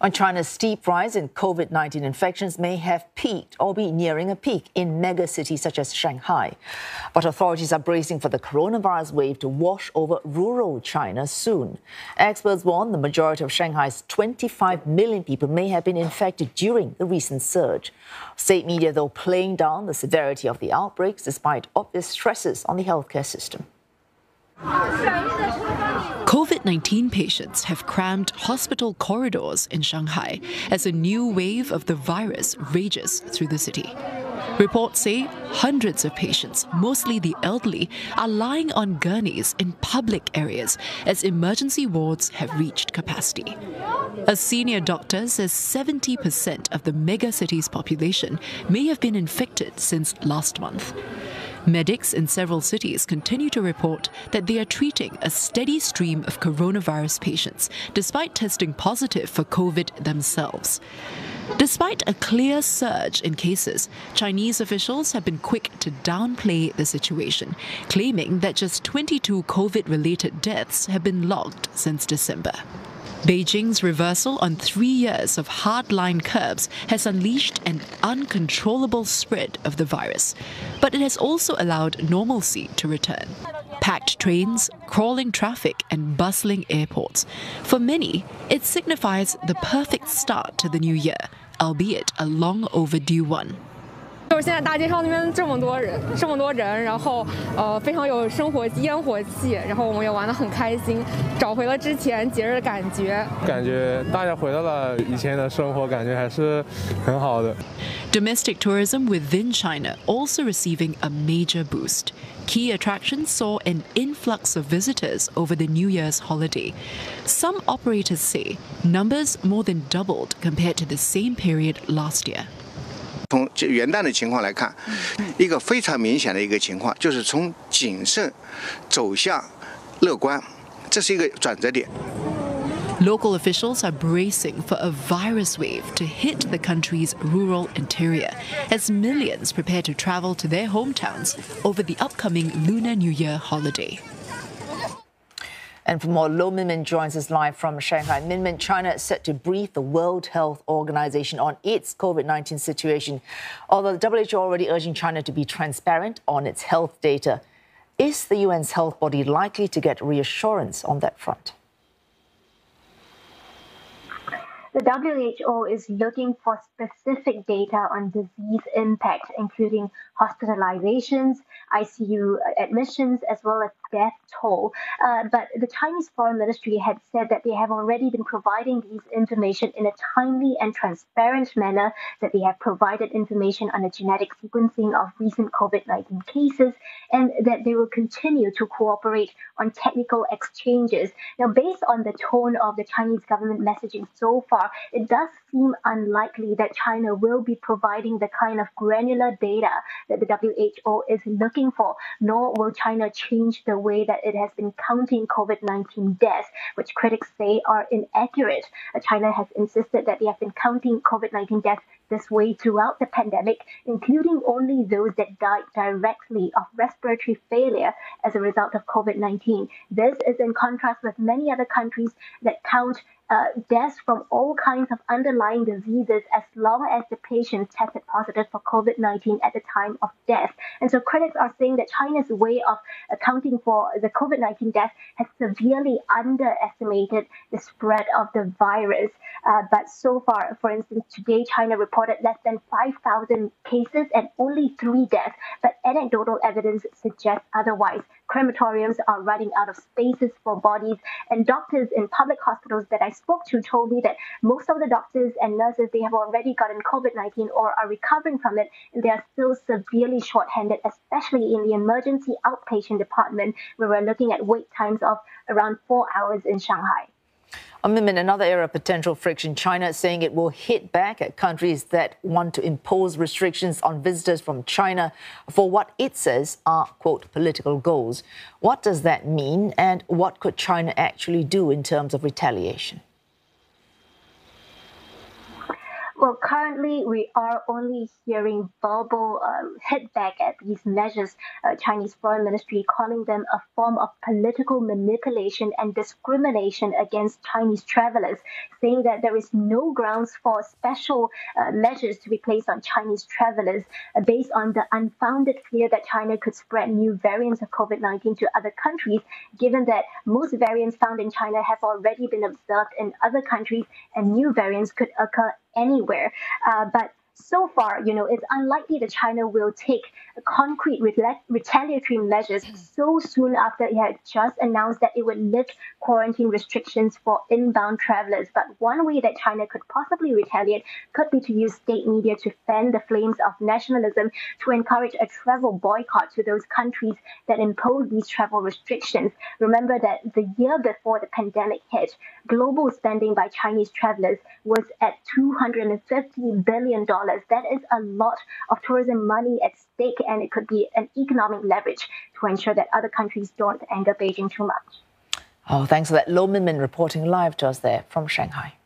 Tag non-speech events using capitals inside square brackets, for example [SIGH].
On China's steep rise in COVID 19 infections may have peaked or be nearing a peak in mega cities such as Shanghai. But authorities are bracing for the coronavirus wave to wash over rural China soon. Experts warn the majority of Shanghai's 25 million people may have been infected during the recent surge. State media, though, playing down the severity of the outbreaks despite obvious stresses on the healthcare system. COVID 19 patients have crammed hospital corridors in Shanghai as a new wave of the virus rages through the city. Reports say hundreds of patients, mostly the elderly, are lying on gurneys in public areas as emergency wards have reached capacity. A senior doctor says 70% of the megacity's population may have been infected since last month. Medics in several cities continue to report that they are treating a steady stream of coronavirus patients, despite testing positive for COVID themselves. Despite a clear surge in cases, Chinese officials have been quick to downplay the situation, claiming that just 22 COVID related deaths have been logged since December. Beijing's reversal on three years of hardline curbs has unleashed an uncontrollable spread of the virus, but it has also allowed normalcy to return. Packed trains, crawling traffic, and bustling airports. For many, it signifies the perfect start to the new year, albeit a long overdue one. [LAUGHS] 就是现在大街上那边这么多人，这么多人，然后呃非常有生活烟火气，然后我们也玩得很开心，找回了之前节日的感觉。感觉大家回到了以前的生活，感觉还是很好的。Domestic tourism within China also receiving a major boost. Key attractions saw an influx of visitors over the New Year's holiday. Some operators say numbers more than doubled compared to the same period last year. 从元旦的情况来看，一个非常明显的一个情况，就是从谨慎走向乐观，这是一个转折点。Local officials are bracing for a virus wave to hit the country's rural interior as millions prepare to travel to their hometowns over the upcoming Lunar New Year holiday. And for more, Low Minmin joins us live from Shanghai. Minmin, China is set to brief the World Health Organization on its COVID 19 situation. Although the WHO already urging China to be transparent on its health data, is the UN's health body likely to get reassurance on that front? The WHO is looking for specific data on disease impact, including hospitalizations, ICU admissions, as well as death toll. Uh, but the Chinese Foreign Ministry had said that they have already been providing these information in a timely and transparent manner, that they have provided information on the genetic sequencing of recent COVID 19 cases, and that they will continue to cooperate on technical exchanges. Now, based on the tone of the Chinese government messaging so far, it does seem unlikely that China will be providing the kind of granular data that the WHO is looking for, nor will China change the way that it has been counting COVID 19 deaths, which critics say are inaccurate. Uh, China has insisted that they have been counting COVID 19 deaths this way throughout the pandemic, including only those that died directly of respiratory failure as a result of COVID 19. This is in contrast with many other countries that count uh, deaths from all kinds of underlying diseases as long as the patient tested positive for COVID 19 at the time of death. And so critics are saying that China's way of accounting for the COVID 19 death has severely underestimated the spread of the virus. Uh, but so far, for instance, today China reported less than 5,000 cases and only three deaths, but anecdotal evidence suggests otherwise. Crematoriums are running out of spaces for bodies, and doctors in public hospitals that I spoke to told me that most of the doctors and nurses they have already gotten COVID-19 or are recovering from it, and they are still severely short-handed, especially in the emergency outpatient department, where we're looking at wait times of around four hours in Shanghai. Minmin, another area of potential friction. China saying it will hit back at countries that want to impose restrictions on visitors from China for what it says are, quote, political goals. What does that mean, and what could China actually do in terms of retaliation? Well, currently we are only hearing verbal uh, hit back at these measures. Uh, Chinese Foreign Ministry calling them a form of political manipulation and discrimination against Chinese travelers, saying that there is no grounds for special uh, measures to be placed on Chinese travelers uh, based on the unfounded fear that China could spread new variants of COVID-19 to other countries, given that most variants found in China have already been observed in other countries and new variants could occur anywhere. Uh, but so far, you know, it's unlikely that China will take concrete retaliatory measures so soon after it had just announced that it would lift quarantine restrictions for inbound travelers. But one way that China could possibly retaliate could be to use state media to fan the flames of nationalism to encourage a travel boycott to those countries that impose these travel restrictions. Remember that the year before the pandemic hit, global spending by Chinese travelers was at $250 billion that is a lot of tourism money at stake, and it could be an economic leverage to ensure that other countries don't anger Beijing too much. Oh, thanks for that. Low Min Min reporting live to us there from Shanghai.